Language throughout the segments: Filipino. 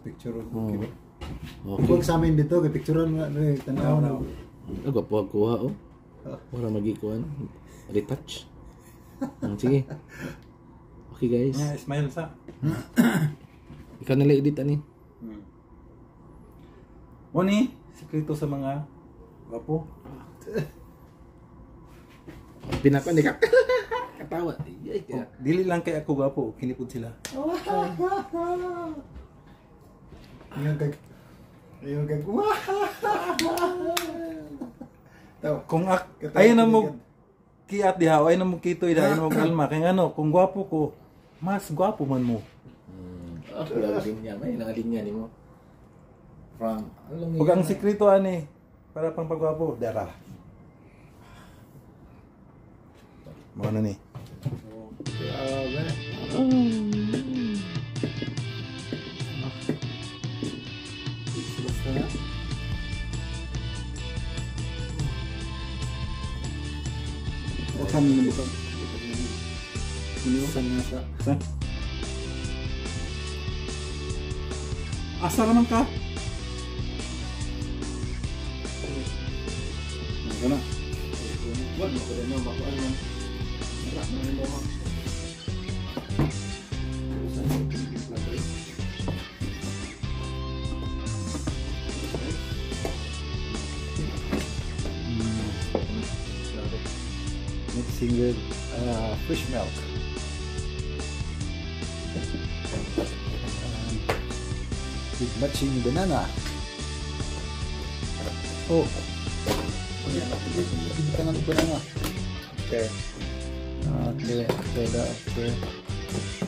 picture ko. Oo. Okay. Okay. Kung sa amin dito, kay picturean nga, no, tanaw na. Ah, gwapo ang kuha, oh. Wala magikuan. Retouch. Ah, sige. Okay, guys. Yeah, smile sa. Ikaw nila edit, ani? Hmm. Oni, sikreto sa mga gwapo. Pinakon, di ka. Katawa. Kaya. Dili lang kay ako gwapo, kinipod sila. Yung kag... Yung. Wah! Taw. Kung ak ayun na mo kiat diha, ayun na mo kitoy da, ayun mo kalma. Kaya ano, kung gwapo ko, mas gwapo man mo. Ah, wala linya. May lang linya ni mo. From, alam Huwag ang sikreto ani, para pang pagwapo, dara. Mga na ni. Basta na. O kami na buka. Iniwasan nga sa... Sa? Asa naman ka? Ano na? Mixing with uh, fish milk. Um, with matching banana. Oh. Ng banana. Okay. Okay, okay, okay.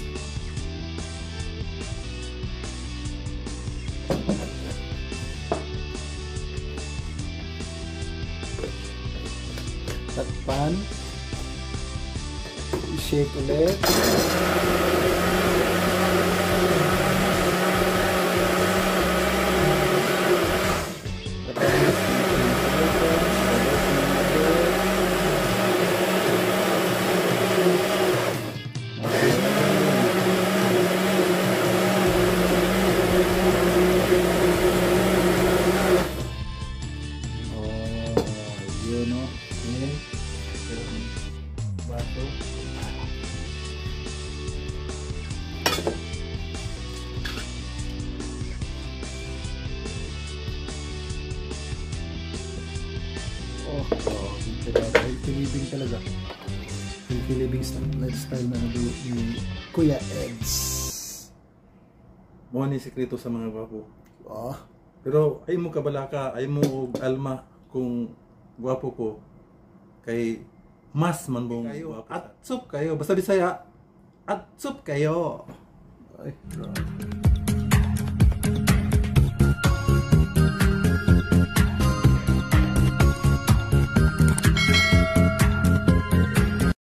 Takpan. I-shake ulit. Oh, yun o. Ini. Baso. Oh, oh. Pilibing talaga. Yung Pilibing style, lifestyle na nado ni Kuya Eds. Mo ni sikreto sa mga gwapo. Oh, Pero ay mo kabalaka, ay mo alma kung gwapo ko kay mas man mong gwapo. At sup kayo, basta Bisaya. At sup kayo. ay, grabe.